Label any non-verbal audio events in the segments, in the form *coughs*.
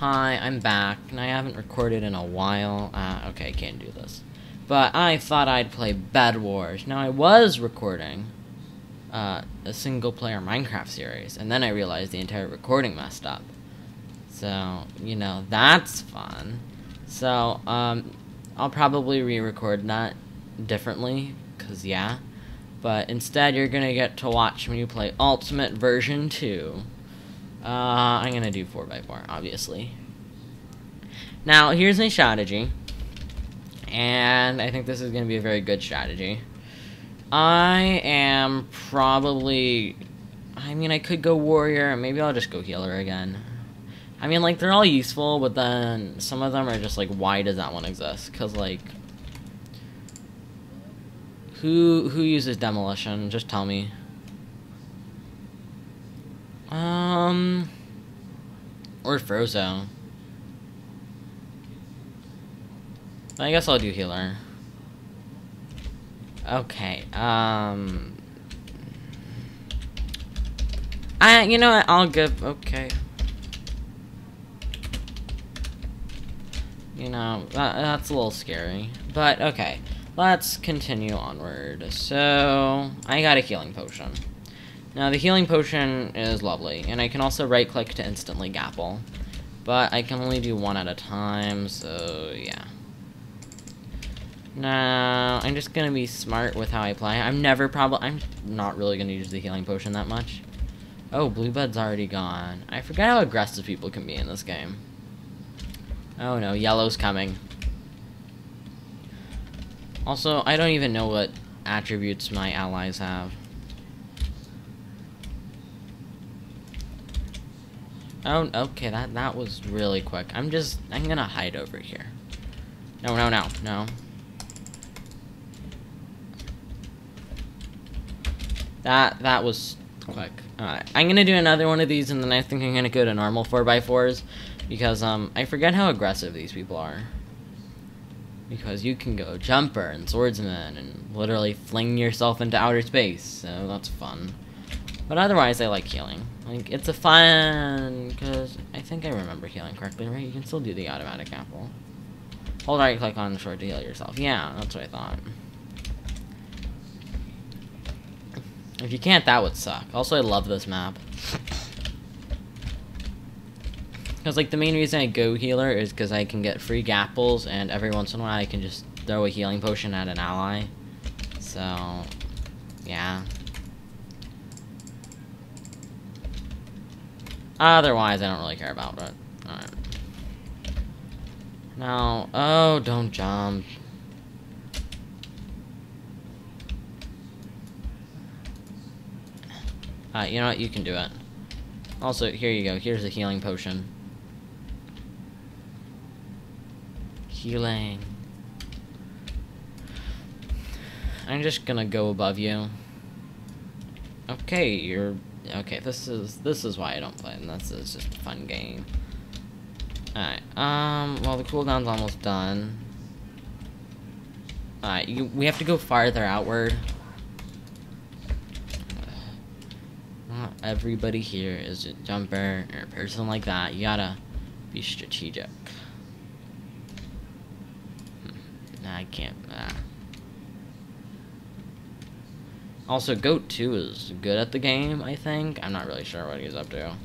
Hi, I'm back, and I haven't recorded in a while. Uh, okay, I can't do this. But I thought I'd play Bed Wars. Now, I was recording uh, a single player Minecraft series, and then I realized the entire recording messed up. So, you know, that's fun. So, um, I'll probably re record that differently, because, yeah. But instead, you're gonna get to watch me play Ultimate version 2. Uh, I'm gonna do 4x4, obviously. Now, here's my strategy. And I think this is gonna be a very good strategy. I am probably... I mean, I could go warrior, maybe I'll just go healer again. I mean, like, they're all useful, but then some of them are just like, why does that one exist? Because, like... Who, who uses demolition? Just tell me. Um, or Frozo. I guess I'll do healer. Okay, um... I, you know what, I'll give, okay. You know, that, that's a little scary. But, okay, let's continue onward. So, I got a healing potion. Now, the healing potion is lovely, and I can also right-click to instantly gapple. But I can only do one at a time, so yeah. Now, I'm just gonna be smart with how I play. I'm never probably- I'm not really gonna use the healing potion that much. Oh, blue bud's already gone. I forget how aggressive people can be in this game. Oh no, yellow's coming. Also, I don't even know what attributes my allies have. Oh, okay, that, that was really quick. I'm just, I'm gonna hide over here. No, no, no, no. That, that was quick. Alright, I'm gonna do another one of these, and then I think I'm gonna go to normal 4x4s, because, um, I forget how aggressive these people are. Because you can go jumper and swordsman, and literally fling yourself into outer space, so that's fun. But otherwise, I like healing. Like, it's a fun... Because I think I remember healing correctly, right? You can still do the automatic apple. Hold right click on the sword to heal yourself. Yeah, that's what I thought. If you can't, that would suck. Also, I love this map. *laughs* Because, like, the main reason I go healer is because I can get free gapples, and every once in a while I can just throw a healing potion at an ally. So, yeah. Otherwise, I don't really care about it. Alright. Now, oh, don't jump. Alright, you know what? You can do it. Also, here you go. Here's a healing potion. Healing. I'm just gonna go above you. Okay, you're Okay, this is this is why I don't play, and this is just a fun game. Alright, um, well, the cooldown's almost done. Alright, we have to go farther outward. Not everybody here is a jumper or a person like that. You gotta be strategic. Hmm, I can't. Also, Goat 2 is good at the game, I think. I'm not really sure what he's up to.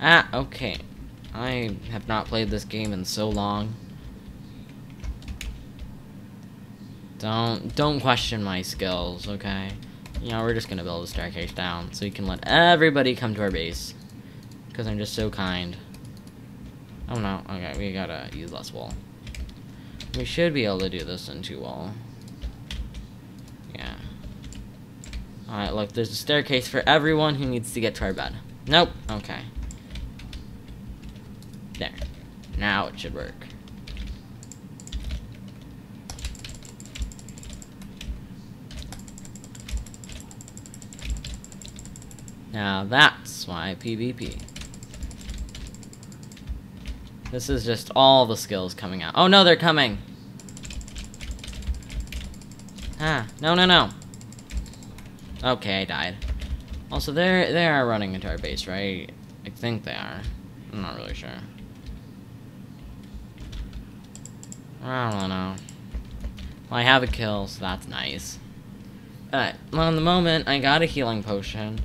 Ah, okay. I have not played this game in so long. Don't don't question my skills, okay? You know, we're just gonna build a staircase down so you can let everybody come to our base. Because I'm just so kind. Oh no, okay, we gotta use less wool. We should be able to do this in two wool. Alright, look, there's a staircase for everyone who needs to get to our bed. Nope. Okay. There. Now it should work. Now that's why PvP. This is just all the skills coming out. Oh no, they're coming! Ah, no, no, no. Okay, I died. Also, they're they are running into our base, right? I think they are. I'm not really sure. I don't know. Well, I have a kill, so that's nice. Alright, well, in the moment, I got a healing potion.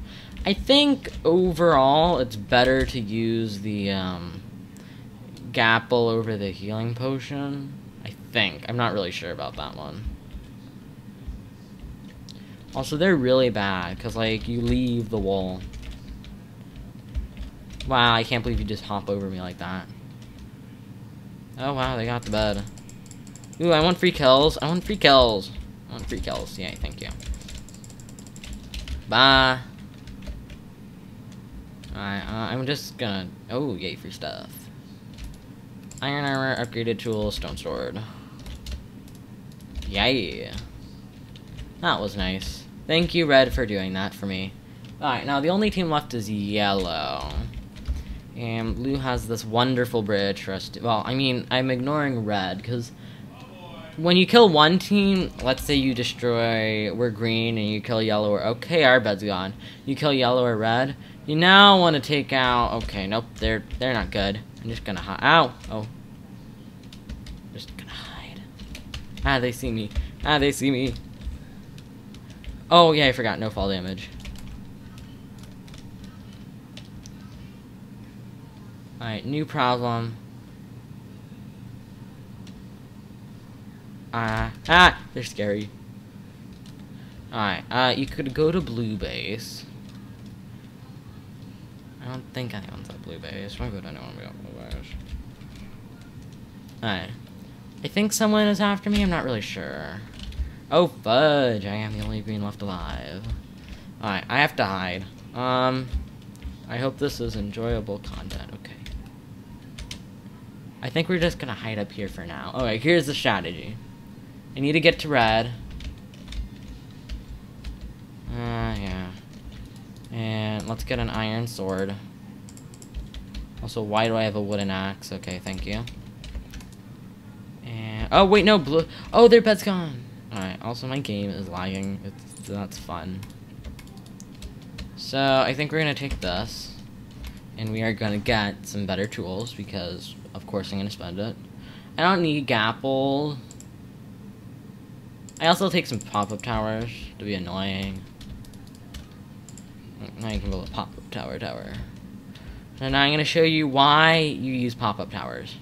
I think, overall, it's better to use the, um, Gapple over the healing potion. I think. I'm not really sure about that one. Also, they're really bad, because, like, you leave the wall. Wow, I can't believe you just hop over me like that. Oh, wow, they got the bed. Ooh, I want free kills. I want free kills. I want free kills. Yay, thank you. Bye. Alright, uh, I'm just gonna... Oh, yay, free stuff. Iron armor, upgraded tool, stone sword. Yay. That was nice. Thank you, Red, for doing that for me. Alright, now the only team left is Yellow. And Blue has this wonderful bridge for us to... Well, I mean, I'm ignoring Red, because when you kill one team, let's say you destroy, we're green, and you kill yellow or, okay, our bed's gone. You kill yellow or red, you now want to take out, okay, nope, they're, they're not good. I'm just gonna hide, ow, oh. Just gonna hide. Ah, they see me. Ah, they see me. Oh, yeah, I forgot, no fall damage. Alright, new problem. Ah, ah, they're scary. Alright, uh, you could go to blue base. I don't think anyone's at blue base. Why would anyone be at blue base? Alright. I think someone is after me, I'm not really sure. Oh, fudge, I am the only green left alive. Alright, I have to hide. Um, I hope this is enjoyable content, okay. I think we're just gonna hide up here for now. Okay, here's the strategy. I need to get to red. Uh, yeah. And let's get an iron sword. Also, why do I have a wooden axe? Okay, thank you. And oh wait, no blue. Oh, their bed's gone. All right. Also, my game is lagging. It's that's fun. So I think we're gonna take this, and we are gonna get some better tools because, of course, I'm gonna spend it. I don't need Gapple I also take some pop-up towers to be annoying. Now you can build a pop-up tower tower. And now I'm going to show you why you use pop-up towers.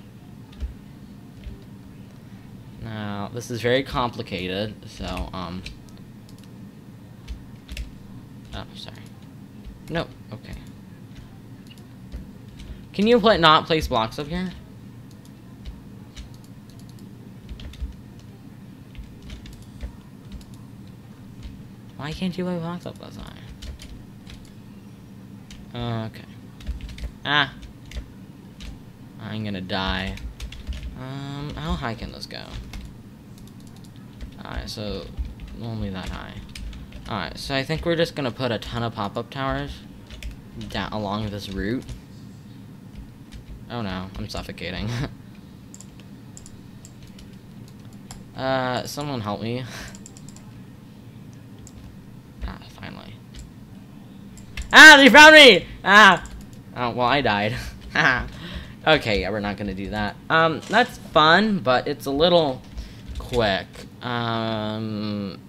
Now, this is very complicated, so, um... Oh, sorry. No, okay. Can you not place blocks up here? Why can't you lay blocks up that side? Okay. Ah! I'm gonna die. Um, how high can this go? Alright, so only that high. Alright, so I think we're just gonna put a ton of pop-up towers down along this route. Oh no, I'm suffocating. *laughs* uh, someone help me. *laughs* Ah, finally. Ah, they found me! Ah! Oh, well, I died. *laughs* okay, yeah, we're not gonna do that. Um, that's fun, but it's a little quick. Um,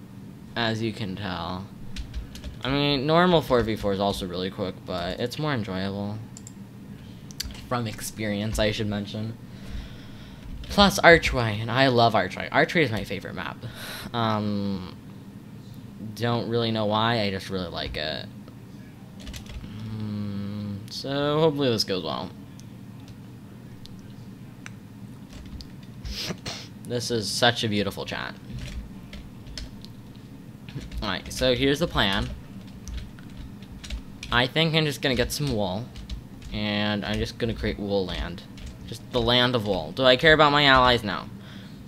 as you can tell. I mean, normal 4v4 is also really quick, but it's more enjoyable. From experience, I should mention. Plus Archway, and I love Archway. Archway is my favorite map. Um, don't really know why, I just really like it. So hopefully this goes well. *coughs* This is such a beautiful chat. Alright, so here's the plan. I think I'm just gonna get some wool. And I'm just gonna create wool land. Just the land of wool. Do I care about my allies? No.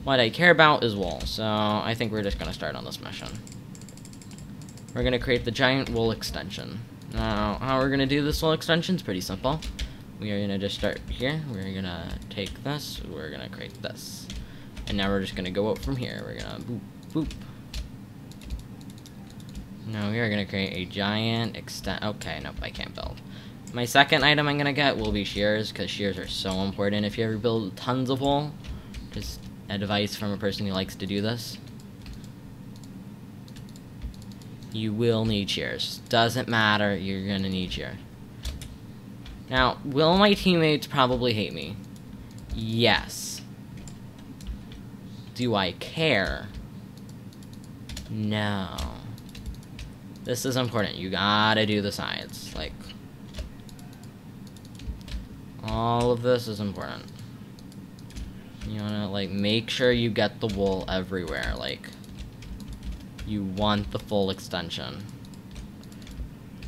What I care about is wool. So I think we're just gonna start on this mission. We're gonna create the giant wool extension. Now, how we're to do this wool extension is pretty simple. We are to just start here. We're to take this. We're to create this. And now we're just to go up from here. We're to boop, boop. Now we are going to create a giant extent. Okay, nope, I can't build. My second item I'm gonna get will be shears, because shears are so important if you ever build tons of wool. Just advice from a person who likes to do this. You will need shears. Doesn't matter, you're gonna need shears. Now, will my teammates probably hate me? Yes. Do I care? No. This is important. You gotta do the science. Like, all of this is important. You wanna, like, make sure you get the wool everywhere. Like, you want the full extension.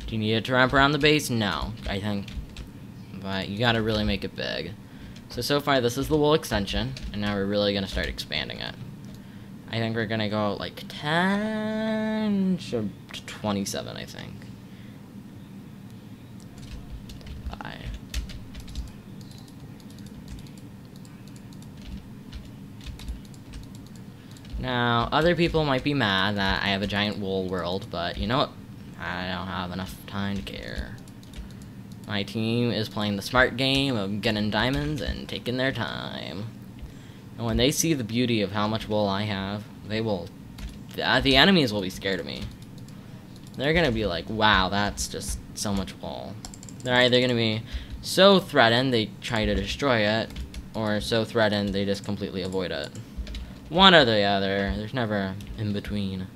Do you need it to wrap around the base? No. I think but you gotta really make it big. So, so far this is the wool extension, and now we're really gonna start expanding it. I think we're gonna go like 10 to 27, I think. Bye. Now, other people might be mad that I have a giant wool world, but you know what? I don't have enough time to care. My team is playing the smart game of getting diamonds and taking their time. And when they see the beauty of how much wool I have, they will... The, the enemies will be scared of me. They're gonna be like, wow, that's just so much wool. They're either gonna be so threatened they try to destroy it, or so threatened they just completely avoid it. One or the other. There's never in between.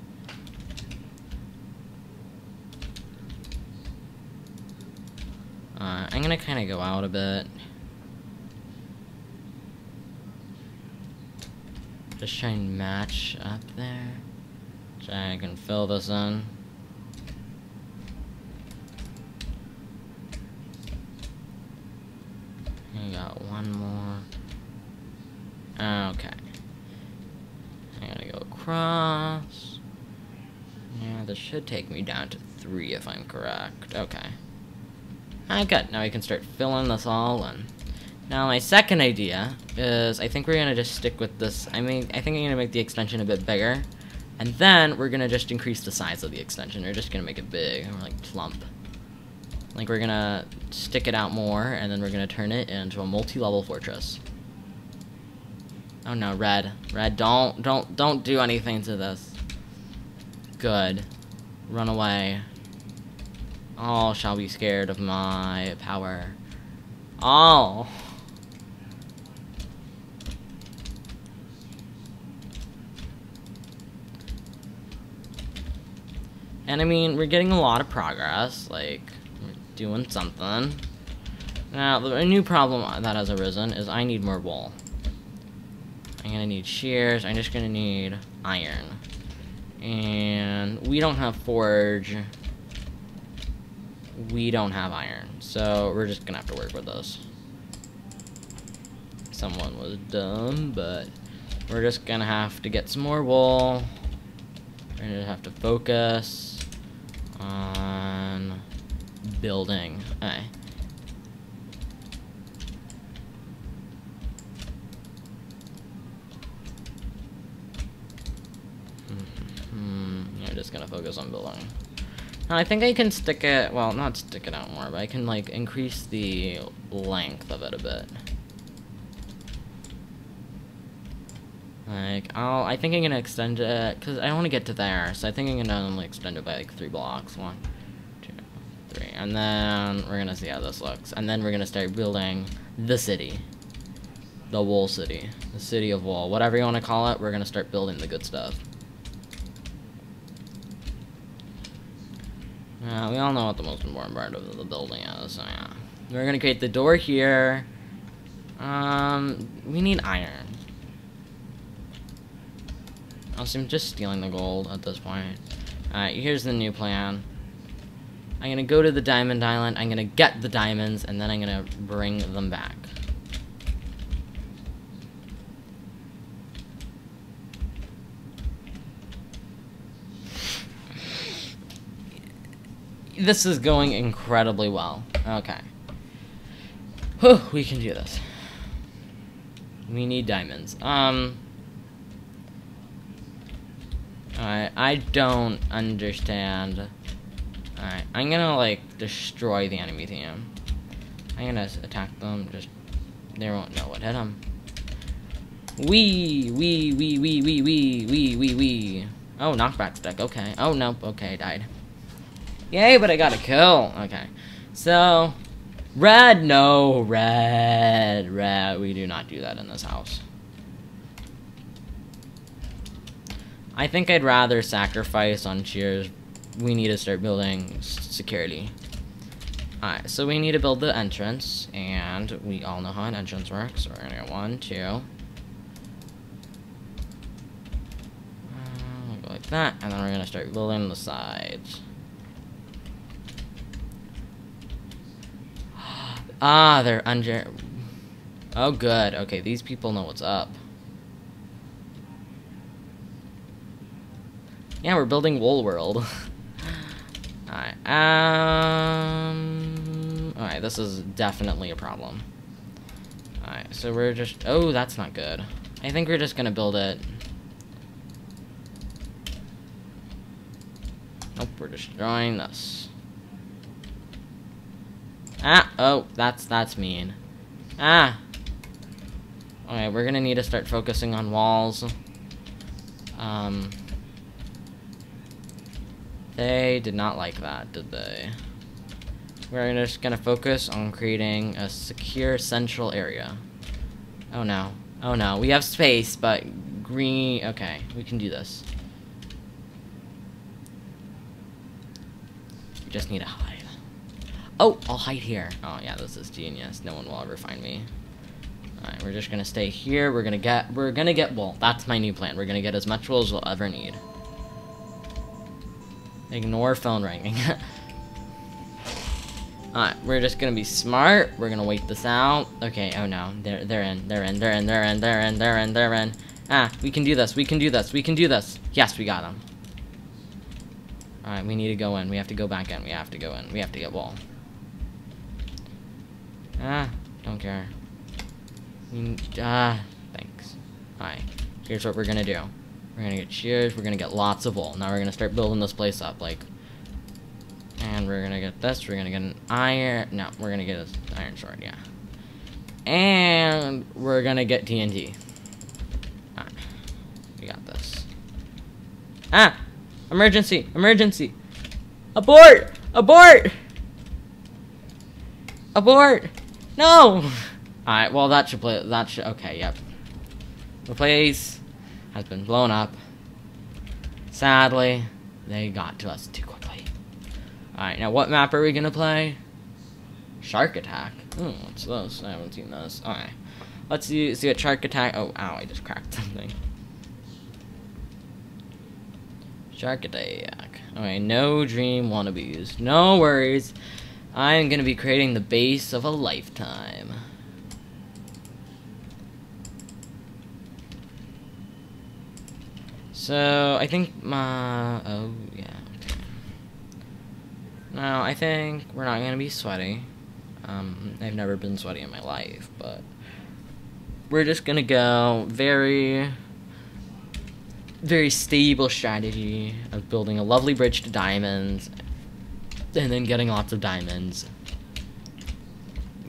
Uh, I'm gonna kind of go out a bit. Just try and match up there. So I can fill this in. I got one more. Okay. I gotta go across. Yeah, this should take me down to three if I'm correct. Okay. Ah, good. Now we can start filling this all in. Now my second idea is I think we're gonna just stick with this. I mean, I think I'm gonna make the extension a bit bigger, and then we're gonna just increase the size of the extension. We're just gonna make it big, or like plump. Like we're gonna stick it out more, and then we're gonna turn it into a multi-level fortress. Oh no, red, red! Don't, don't, don't do anything to this. Good. Run away. All shall be scared of my power. All. And I mean, we're getting a lot of progress, like, doing something. Now, the new problem that has arisen is I need more wool. I'm gonna need shears, I'm just gonna need iron. And we don't have forge we don't have iron, so we're just gonna have to work with those. Someone was dumb, but we're just gonna have to get some more wool. We're gonna have to focus building. Hmm, I'm just gonna focus on building. I think I can stick it, well, not stick it out more, but I can, like, increase the length of it a bit. Like, I'll, I think I'm gonna extend it, because I want to get to there, so I think I'm gonna only extend it by, like, three blocks. One, And then we're gonna see how this looks. And then we're gonna start building the city. The wool city. The city of wool. Whatever you want to call it, we're gonna start building the good stuff. Yeah, we all know what the most important part of the building is, so yeah. We're gonna create the door here. Um, we need iron. Also, I'm just stealing the gold at this point. Alright, here's the new plan. I'm gonna go to the diamond island, I'm gonna get the diamonds, and then I'm gonna bring them back. this is going incredibly well. Okay. Whew, we can do this. We need diamonds. Um... Alright, I don't understand. Alright, I'm gonna, like, destroy the enemy team. I'm gonna attack them. Just they won't know what hit them. Wee, wee, wee, wee, wee, wee, wee, wee, wee. Oh, knockback stick. Okay. Oh nope. Okay, died. Yay, but I got a kill. Okay. So, red. No, red, red. We do not do that in this house. I think I'd rather sacrifice on cheers. We need to start building security. Alright, so we need to build the entrance, and we all know how an entrance works. So we're gonna go one, two. Uh, go like that, and then we're gonna start building the sides. *gasps* ah, they're under. Oh, good. Okay, these people know what's up. Yeah, we're building Wool World. *laughs* Alright, um... Alright, this is definitely a problem. Alright, so we're just... Oh, that's not good. I think we're just gonna build it... Nope, we're destroying this. Ah! Oh, that's, that's mean. Ah! Alright, we're gonna need to start focusing on walls. Um... They did not like that, did they? We're just gonna focus on creating a secure central area. Oh no. Oh no. We have space, but green... Okay, we can do this. We just need to hide. Oh, I'll hide here. Oh yeah, this is genius. No one will ever find me. Alright, we're just gonna stay here. We're gonna get... We're gonna get wool. That's my new plan. We're gonna get as much wool as we'll ever need. Ignore phone ringing. *laughs* Alright, we're just gonna be smart. We're gonna wait this out. Okay, oh no. They're they're in, they're in, they're in, they're in, they're in, they're in, they're in. Ah, we can do this, we can do this, we can do this. Yes, we got them. Alright, we need to go in. We have to go back in. We have to go in. We have to get wall. Ah, don't care. Ah, thanks. Alright, here's what we're gonna do. We're gonna get shears, we're gonna get lots of wool. Now we're gonna start building this place up, like... And we're gonna get this, we're gonna get an iron... No, we're gonna get an iron sword, yeah. And we're gonna get TNT. Alright. We got this. Ah! Emergency! Emergency! Abort! Abort! Abort! No! Alright, well that should play that should okay, yep. Replace has been blown up. Sadly, they got to us too quickly. Alright, now what map are we gonna play? Shark Attack. Oh, what's this? I haven't seen this. Alright. Let's see, see what Shark Attack... Oh, ow, I just cracked *laughs* something. Shark Attack. Alright, no dream wannabes. No worries. I'm gonna be creating the base of a lifetime. So, I think my... Oh, yeah. Now, I think we're not going to be sweaty. Um, I've never been sweaty in my life, but... We're just going to go very... Very stable strategy of building a lovely bridge to diamonds. And then getting lots of diamonds.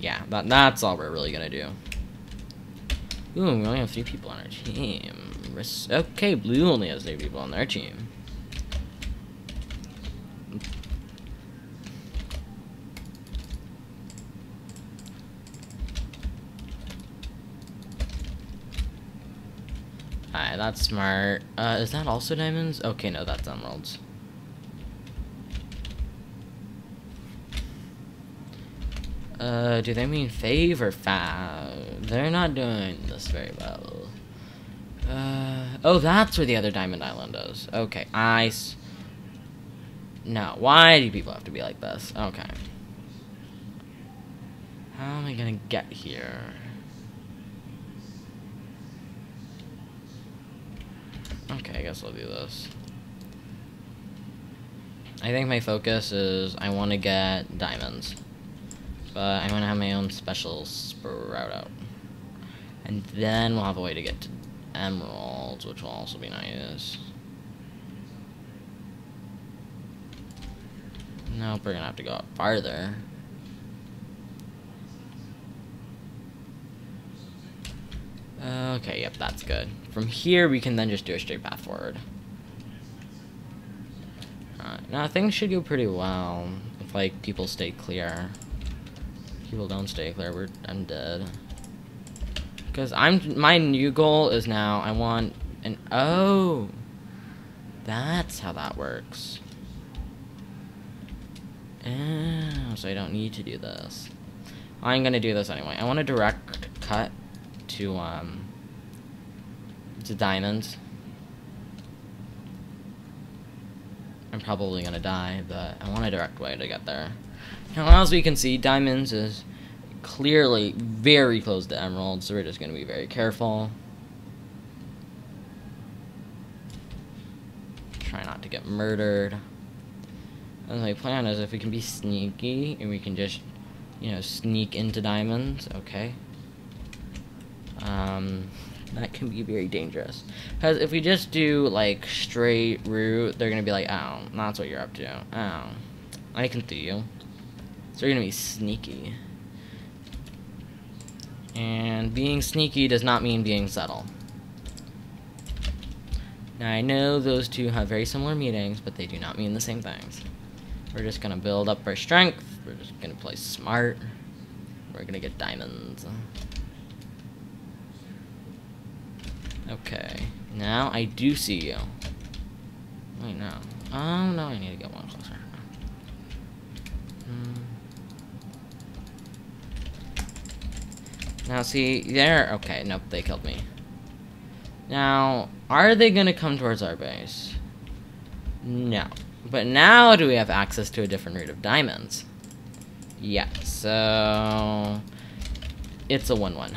Yeah, that, that's all we're really going to do. Ooh, we only have three people on our team. Okay, blue only has eight people on their team. Alright, that's smart. Uh, is that also diamonds? Okay, no, that's emeralds. Uh, do they mean fave or fav? They're not doing this very well. Uh, oh, that's where the other Diamond Island is. Okay, ice. No, why do people have to be like this? Okay. How am I gonna get here? Okay, I guess I'll do this. I think my focus is I want to get diamonds. But I'm going to have my own special sprout out. And then we'll have a way to get to emeralds, which will also be nice. Nope, we're gonna have to go up farther. Okay, yep, that's good. From here, we can then just do a straight path forward. Alright, now things should go pretty well. If, like, people stay clear. People don't stay clear, we're, I'm dead. Because I'm, my new goal is now, I want an, oh, that's how that works. Oh, so I don't need to do this. I'm gonna do this anyway. I want a direct cut to, um, to diamonds. I'm probably gonna die, but I want a direct way to get there. Now, as we can see, diamonds is clearly very close to emeralds, so we're just gonna be very careful. Try not to get murdered. And my plan is if we can be sneaky and we can just, you know, sneak into diamonds, okay. Um, that can be very dangerous. Because if we just do, like, straight route, they're going to be like, oh, that's what you're up to. Oh, I can see you. So you're going to be sneaky. And being sneaky does not mean being subtle. Now, I know those two have very similar meanings, but they do not mean the same things. We're just to build up our strength. We're just to play smart. We're to get diamonds. Okay. Now I do see you. Wait, no. Oh, no, I need to get one closer. Hmm. Now, see, there. Okay, nope, they killed me. Now, are they to come towards our base? No. But now do we have access to a different route of diamonds? Yeah, so... It's a 1-1.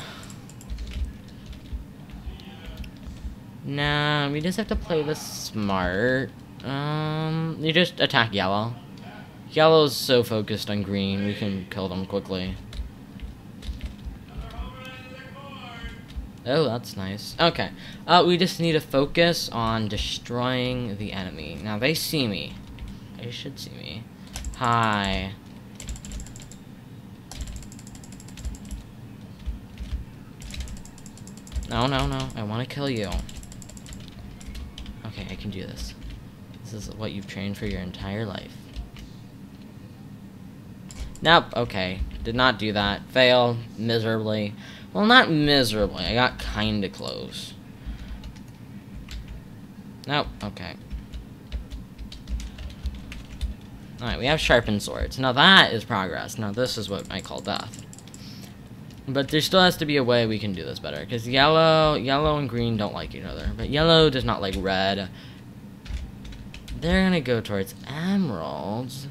Nah, we just have to play this smart. Um, you just attack yellow. Yellow's so focused on green, we can kill them quickly. Oh, that's nice. Okay, uh, we just need to focus on destroying the enemy. Now, they see me. They should see me. Hi. No, no, no. I want to kill you. Okay, I can do this. This is what you've trained for your entire life. Nope, okay. Did not do that. Fail miserably. Well, not miserably. I got kinda close. Nope, okay. Alright, we have sharpened swords. Now that is progress. Now this is what I call death. But there still has to be a way we can do this better. Because yellow, yellow and green don't like each other. But yellow does not like red. They're going to go towards emeralds.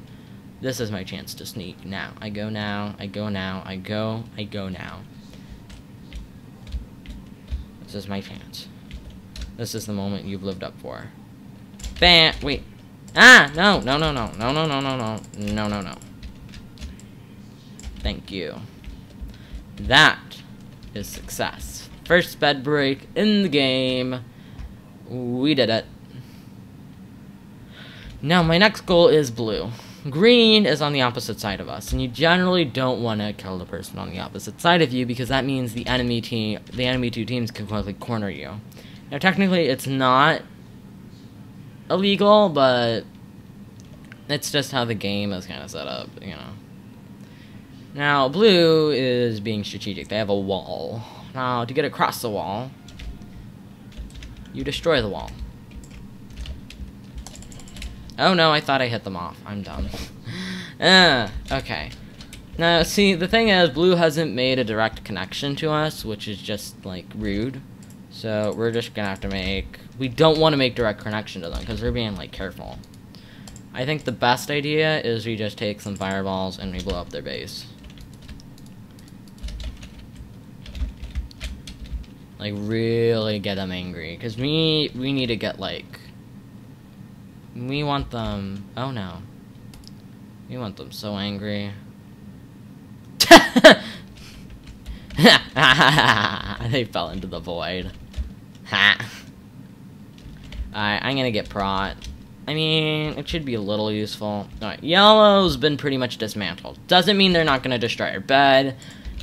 This is my chance to sneak. Now. I go now. I go now. I go. I go now. This is my chance. This is the moment you've lived up for. Bam! Wait. Ah! No! No, no, no. No, no, no, no, no. No, no, no. Thank you. That is success. First bed break in the game. We did it. Now, my next goal is blue. Green is on the opposite side of us, and you generally don't want to kill the person on the opposite side of you because that means the enemy team, the enemy two teams can quickly corner you. Now, technically, it's not illegal, but it's just how the game is kind of set up, you know. Now, blue is being strategic. They have a wall. Now, to get across the wall, you destroy the wall. Oh no, I thought I hit them off. I'm dumb. *laughs* uh, okay. Now, see, the thing is, blue hasn't made a direct connection to us, which is just, like, rude. So, we're just gonna have to make... We don't want to make direct connection to them, because we're being, like, careful. I think the best idea is we just take some fireballs and we blow up their base. Like, really get them angry. Because we, we need to get, like... We want them... Oh, no. We want them so angry. *laughs* they fell into the void. Ha. *laughs* Alright, I'm gonna get prot. I mean, it should be a little useful. Alright, yellow's been pretty much dismantled. Doesn't mean they're not gonna destroy our bed.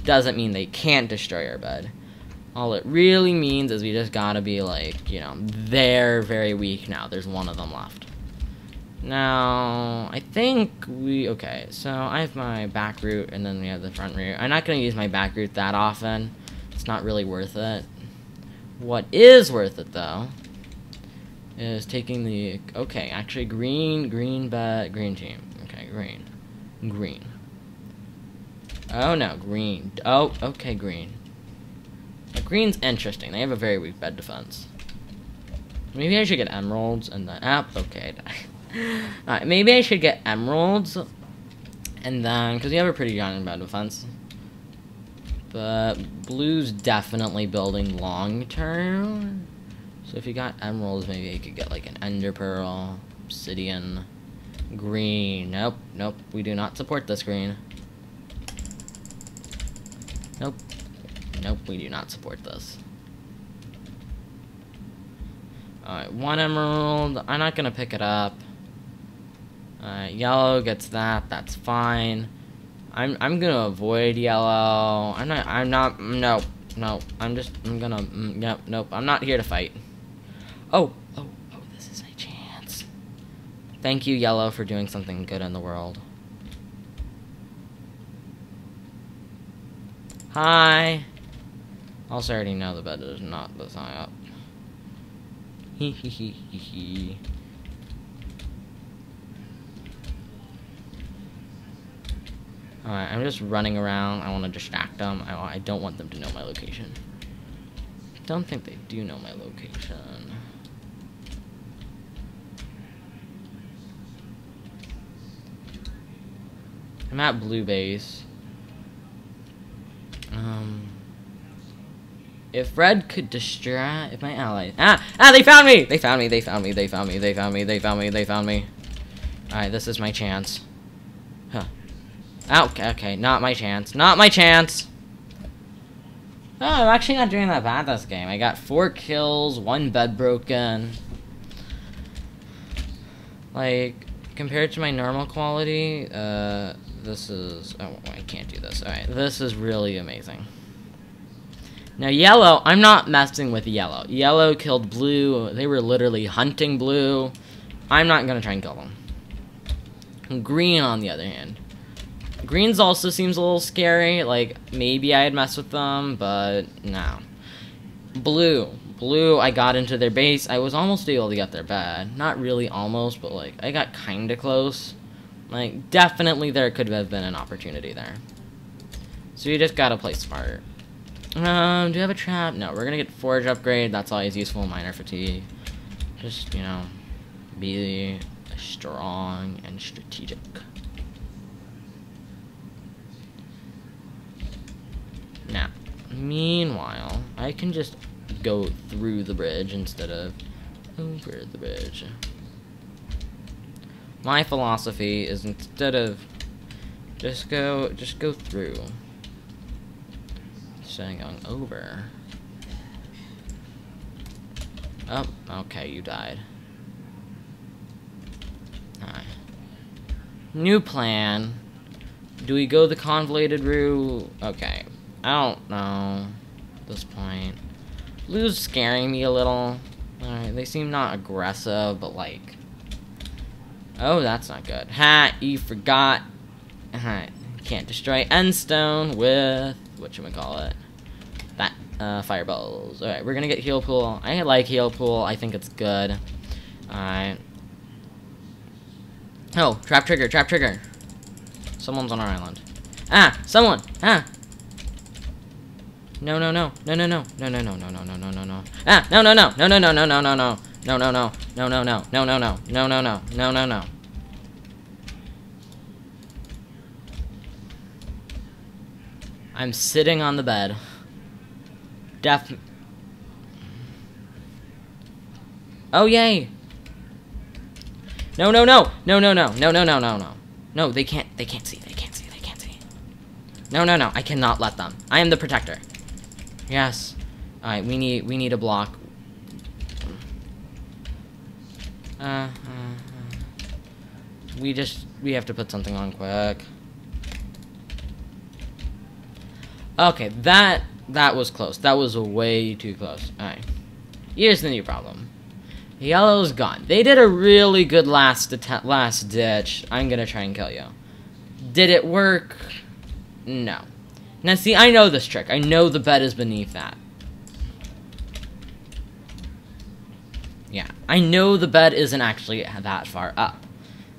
Doesn't mean they can't destroy our bed. All it really means is we just gotta be like, you know, they're very weak now. There's one of them left. Now, I think we, okay, so I have my back route and then we have the front route. I'm not gonna use my back route that often. It's not really worth it. What is worth it though, is taking the, okay, actually green, green, bet, green team. Okay, green, green. Oh no, green. Oh, okay, green. green's interesting. They have a very weak bed defense. Maybe I should get emeralds and the app. Okay. *laughs* *laughs* Alright, maybe I should get emeralds. And then, because we have a pretty young bed defense. But blue's definitely building long term. So if you got emeralds, maybe you could get like an ender pearl, obsidian, green. Nope, nope, we do not support this green. Nope. Nope, we do not support this. Alright, one emerald. I'm not gonna pick it up. Alright, yellow gets that. That's fine. I'm I'm gonna avoid yellow. I'm not. I'm not. No. No. I'm just. I'm gonna. Mm, nope. Nope. I'm not here to fight. Oh. Oh. Oh. This is a chance. Thank you, yellow, for doing something good in the world. Hi. Also, I already know the bed is not the sign up. Hee hee hee hee hee. Alright, I'm just running around. I want to distract them. I, I don't want them to know my location. I Don't think they do know my location. I'm at blue base. Um, if red could distract, if my allies, ah, ah, they found me, they found me, they found me, they found me, they found me, they found me, they found me. All right, this is my chance. Oh, okay, okay, not my chance, not my chance. Oh, I'm actually not doing that bad this game. I got four kills, one bed broken. Like, compared to my normal quality, uh, this is... Oh, I can't do this. Alright, this is really amazing. Now, yellow, I'm not messing with yellow. Yellow killed blue. They were literally hunting blue. I'm not going to try and kill them. Green, on the other hand. Greens also seems a little scary. Like, maybe I'd mess with them, but no. Blue. Blue, I got into their base. I was almost able to get their bed. Not really almost, but like, I got kinda close. Like, definitely there could have been an opportunity there. So you just gotta play smart. Um, do you have a trap? No, we're gonna get forge upgrade. That's always useful in miner fatigue. Just, you know, be strong and strategic. Now, meanwhile, I can just go through the bridge instead of over the bridge. My philosophy is instead of just go just go through. Instead of going over. Oh okay you died. Alright. new plan. Do we go the convoluted route? Okay I don't know at this point blue's scaring me a little Alright, they seem not aggressive, but like Oh, that's not good. Ha, you forgot. Alright, can't destroy endstone with, what should we call it? That, uh, fireballs. Alright, we're gonna get heal pool. I like heal pool, I think it's good. Alright. Oh, trap trigger, trap trigger. Someone's on our island. Ah, someone! Ah! No, no, no, no, no, no, no, no, no, no, no, no, no, no, no. Ah, no, no, no, no, no, no, no, no, no, no. No, no, no. No, no, no. No, no, no. No, no, no. No, no, no. I'm sitting on the bed. Def... Oh, yay! No, no, no! No, no, no. No, no, no, no, no. No, they can't, they can't see, they can't see, they can't see. No, no, no, I cannot let them. I am the protector. Yes. Alright, we need, we need a block. Uh, uh, uh, we just, we have to put something on quick. Okay, that That was close. That was way too close. Alright. Here's the new problem. Yellow's gone. They did a really good last last ditch. I'm gonna try and kill you. Did it work? No. Now see, I know this trick. I know the bed is beneath that. Yeah, I know the bed isn't actually that far up.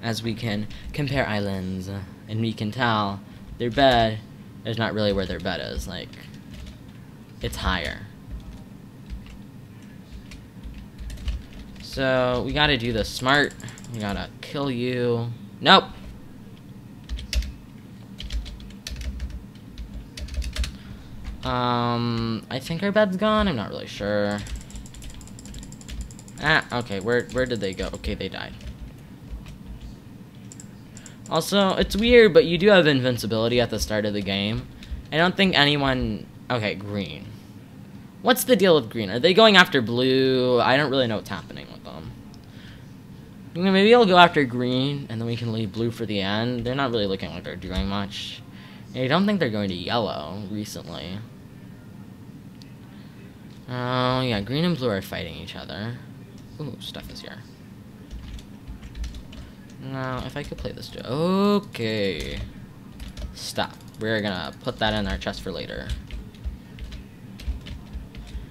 As we can compare islands, uh, and we can tell their bed is not really where their bed is. Like, it's higher. So, we gotta do this smart. We gotta kill you. Nope. Um, I think our bed's gone. I'm not really sure. Ah, okay. Where where did they go? Okay, they died. Also, it's weird, but you do have invincibility at the start of the game. I don't think anyone... Okay, green. What's the deal with green? Are they going after blue? I don't really know what's happening with them. Maybe I'll go after green, and then we can leave blue for the end. They're not really looking like they're doing much. I don't think they're going to yellow recently. Oh, yeah, green and blue are fighting each other. Ooh, stuff is here. Now, if I could play this. Okay. Stop. We're gonna put that in our chest for later.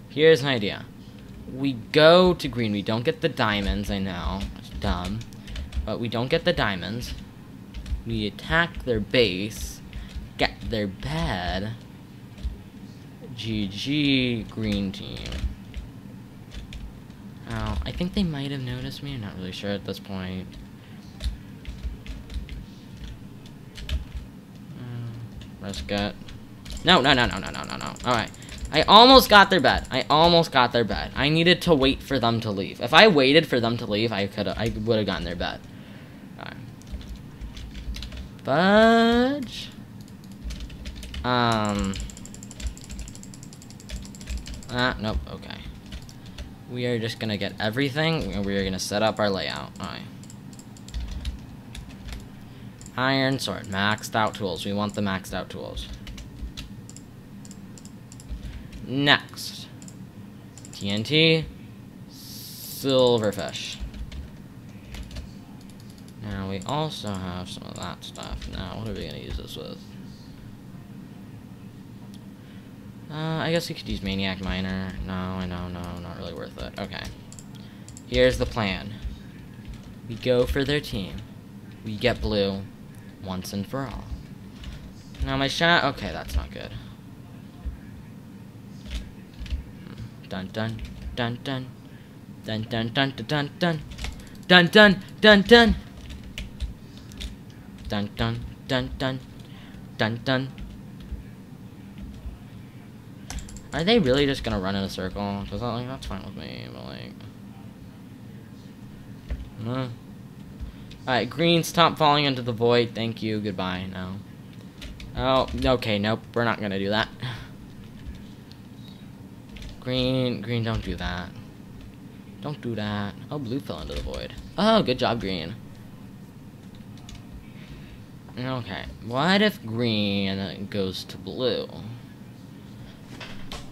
Here's an idea. We go to green. We don't get the diamonds, I know. It's dumb. But we don't get the diamonds. We attack their base. Get their bed. GG, green team. Oh, I think they might have noticed me. I'm not really sure at this point. Mm, Let's get... No, no, no, no, no, no, no, no. Alright. I almost got their bed. I almost got their bed. I needed to wait for them to leave. If I waited for them to leave, I could I would have gotten their bed. Alright. Fudge. Um. Ah, nope, okay. We are just gonna get everything, and we are gonna set up our layout. Alright. Iron sword. Maxed out tools. We want the maxed out tools. Next. TNT. Silverfish. Now we also have some of that stuff. Now, what are we to use this with? Uh, I guess we could use Maniac Miner. No, no, no, not really worth it. Okay. Here's the plan. We go for their team. We get blue once and for all. Now my shot... Okay, that's not good. Dun dun dun dun. Dun dun dun dun dun dun. Dun dun dun dun. Dun dun dun dun. Dun dun. Are they really just gonna run in a circle? Cause like that's fine with me, but like. Uh. Alright, green, stop falling into the void. Thank you. Goodbye. No. Oh, okay, nope. We're not gonna do that. Green, green, don't do that. Don't do that. Oh, blue fell into the void. Oh, good job, green. Okay, what if green goes to blue?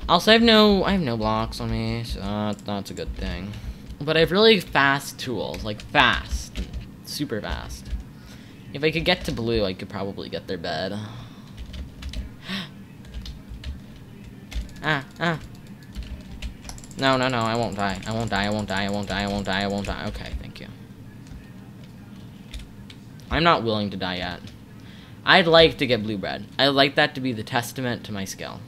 Also, I have no, I have no blocks on me, so that's a good thing. But I have really fast tools, like fast super fast. If I could get to blue, I could probably get their bed. *gasps* ah, ah. No, no, no, I won't die. I won't die, I won't die, I won't die, I won't die, I won't die. Okay, thank you. I'm not willing to die yet. I'd like to get blue bread. I'd like that to be the testament to my skill.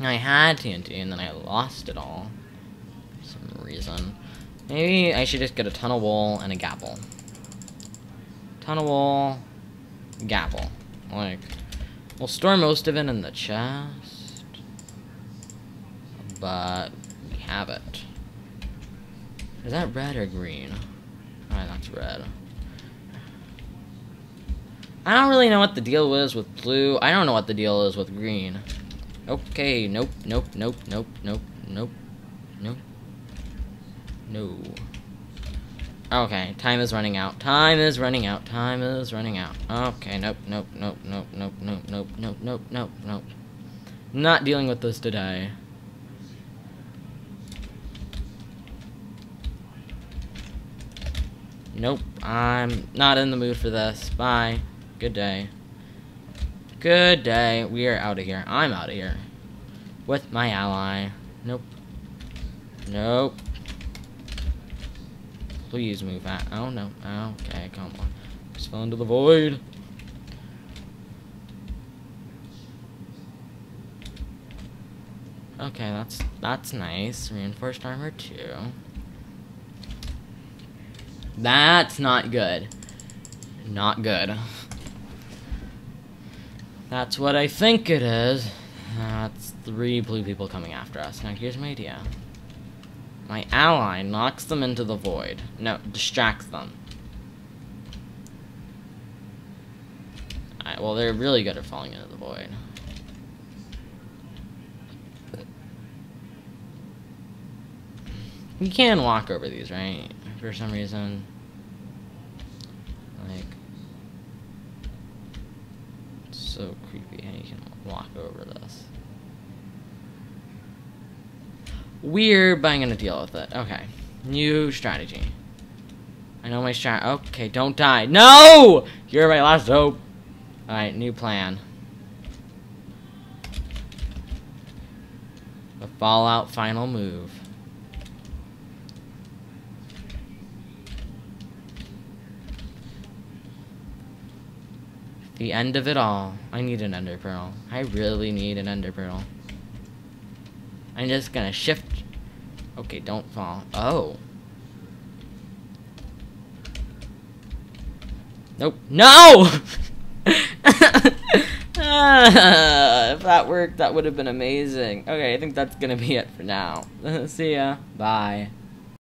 I had TNT, and then I lost it all. For some reason. Maybe I should just get a tunnel wall and a gapple. Tunnel wall, gapple. Like, we'll store most of it in the chest. But we have it. Is that red or green? Alright, that's red. I don't really know what the deal is with blue. I don't know what the deal is with green. Okay, nope, nope, nope, nope, nope, nope, nope. No. Okay, time is running out. Time is running out. Time is running out. Okay, nope, nope, nope, nope, nope, nope, nope, nope, nope, nope, nope. Not dealing with this today. Nope, I'm not in the mood for this. Bye. Good day. Good day. We are out of here. I'm out of here. With my ally. Nope. Nope. Please move out. Oh, no. Okay, come on. Just fell into the void. Okay, that's that's nice. Reinforced armor too. That's not good. Not good. That's what I think it is. That's three blue people coming after us. Now here's my idea. My ally knocks them into the void. No, distracts them. Well they're really good at falling into the void. You can walk over these, right? For some reason. Like... It's so creepy how you can walk over this. Weird, but I'm gonna deal with it. Okay. New strategy. I know my strat- Okay, don't die. No! You're my last hope. Alright, new plan. The Fallout final move. The end of it all. I need an ender pearl. I really need an ender pearl. I'm just gonna shift. Okay, don't fall. Oh. Nope. No! *laughs* Ah, if that worked, that would have been amazing. Okay, I think that's gonna be it for now. *laughs* See ya. Bye.